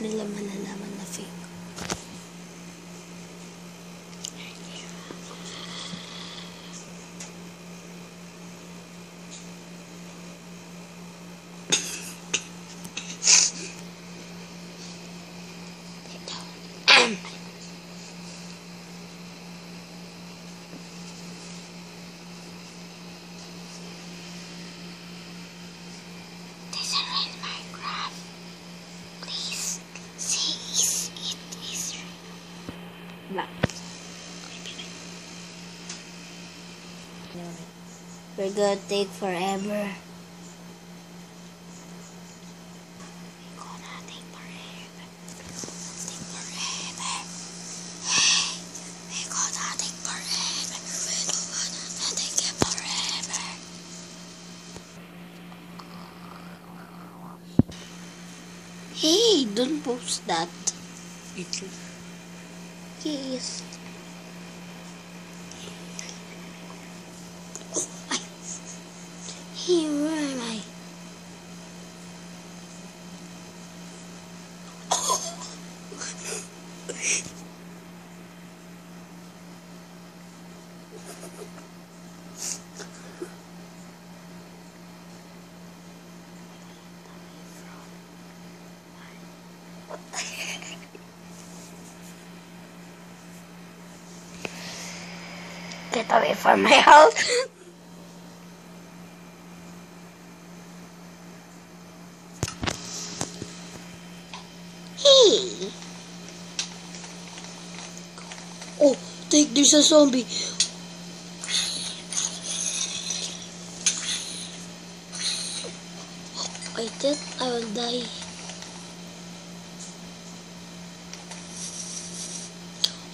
nila malalaman na fake. Black. We're gonna take forever. We're gonna take forever. Hey, we're gonna take forever. We're gonna take it forever. Hey, don't post that. YouTube. Oh, I. Hey, where am I? Get away from my house. Hey. Oh, take there's a zombie. I think I will die.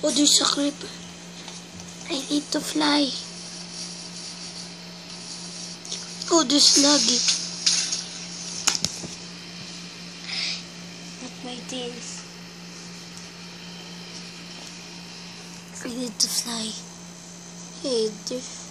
Oh, there's a creeper. I need to fly. Oh, this laggy. Not my things. I need to fly. Hey, there.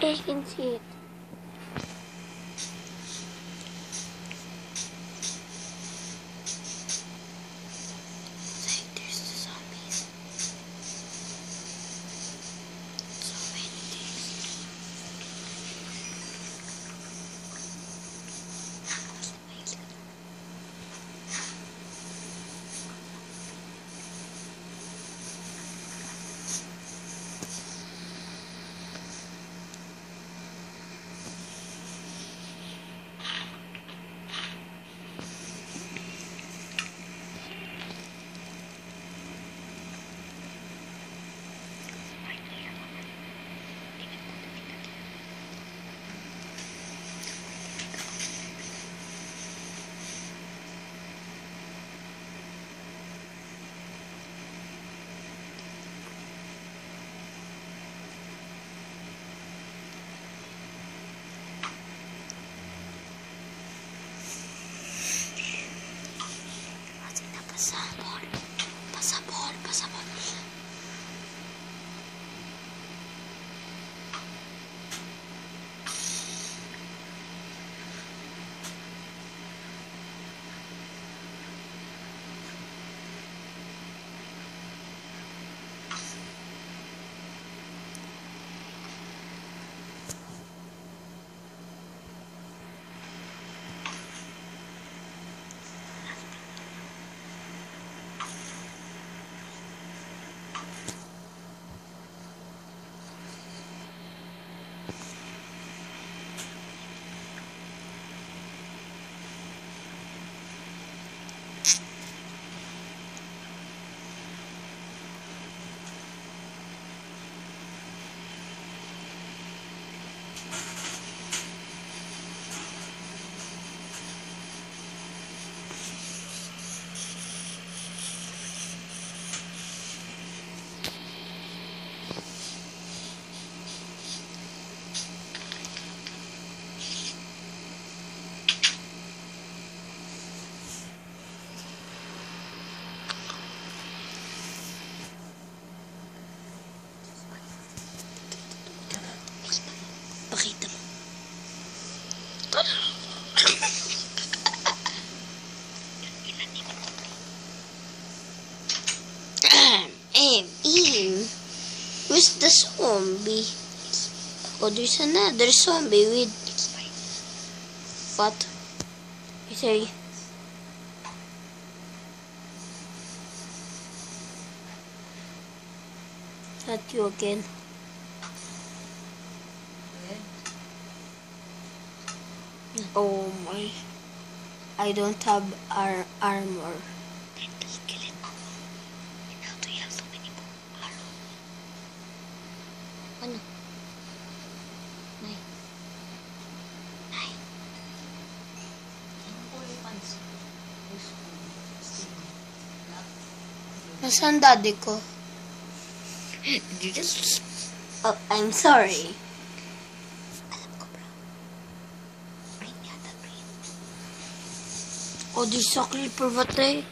Ich bin zehn. Where's the zombie? Oh, there's another zombie with what? I say. Not you again. Oh my. I don't have ar armor. Ano? Nay. Nay. Nasaan daddy ko? You just Oh, I'm sorry. alam ko bro? Green yata green. Oh, there's a creeper, what the?